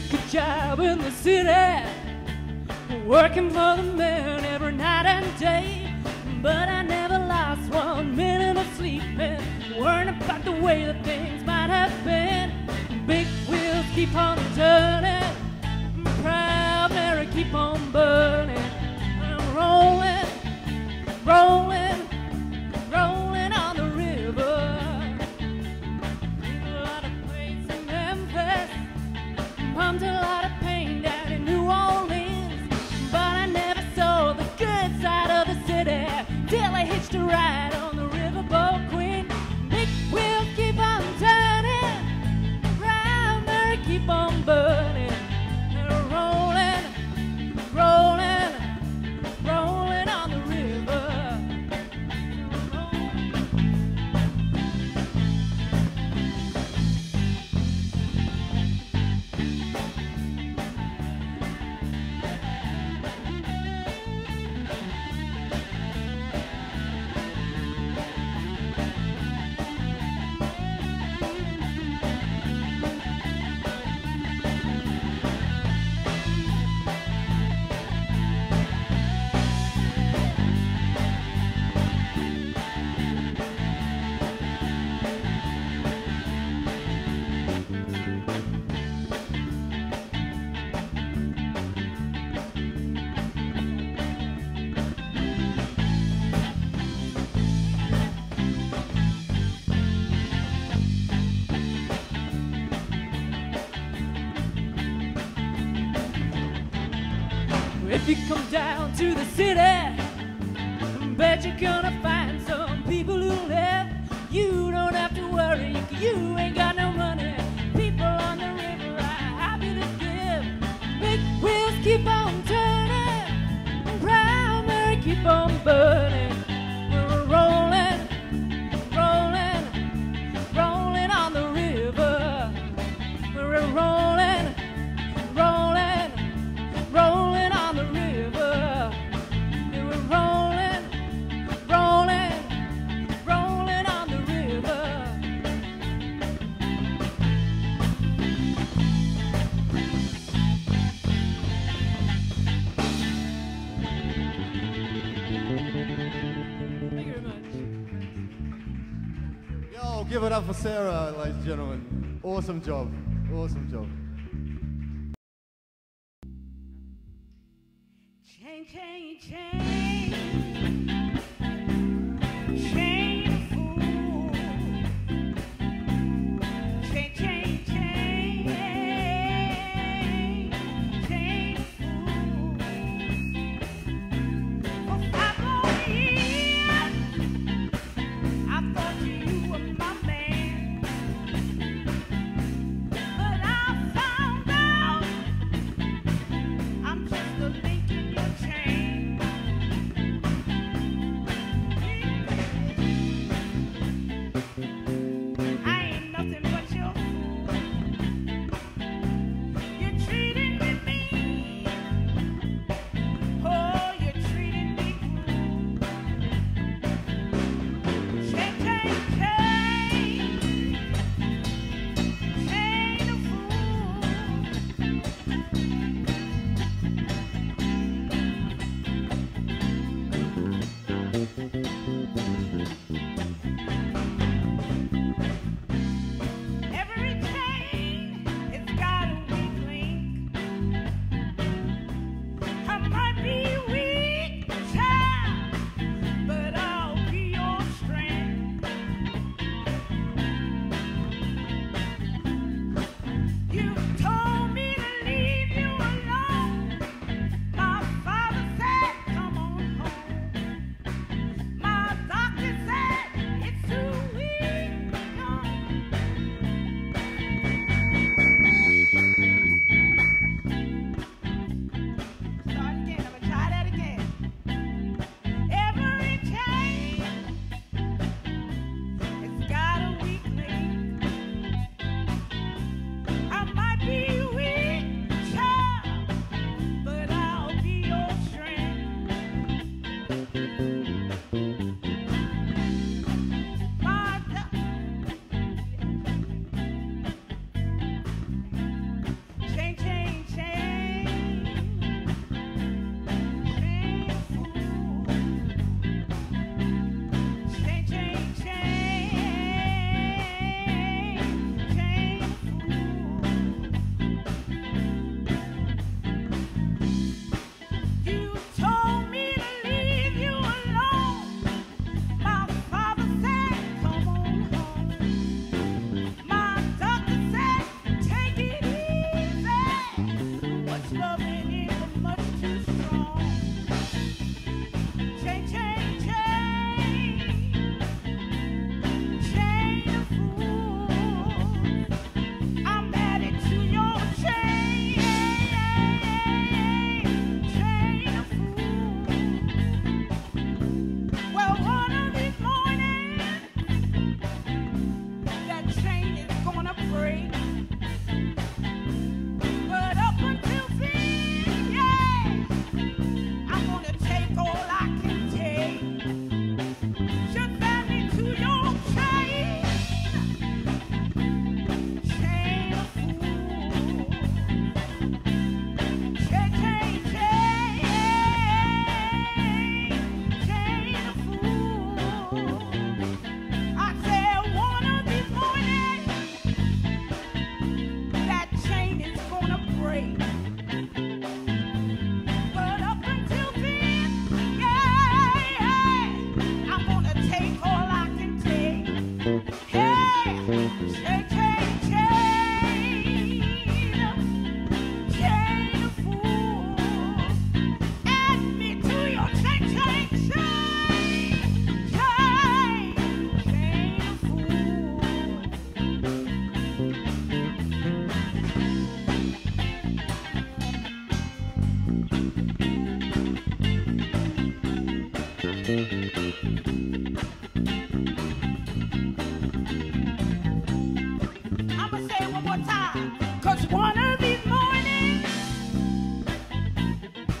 took a job in the city, working for the man every night and day. But I never lost one minute of sleeping, worrying about the way that things might have been. Big wheels keep on turning, proud Mary keep on burning, If you come down to the city, bet you're gonna find some people who live. You don't have to worry, you ain't got no give it up for Sarah, ladies and gentlemen. Awesome job. Awesome job. Chain, chain, chain.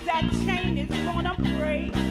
That chain is gonna break.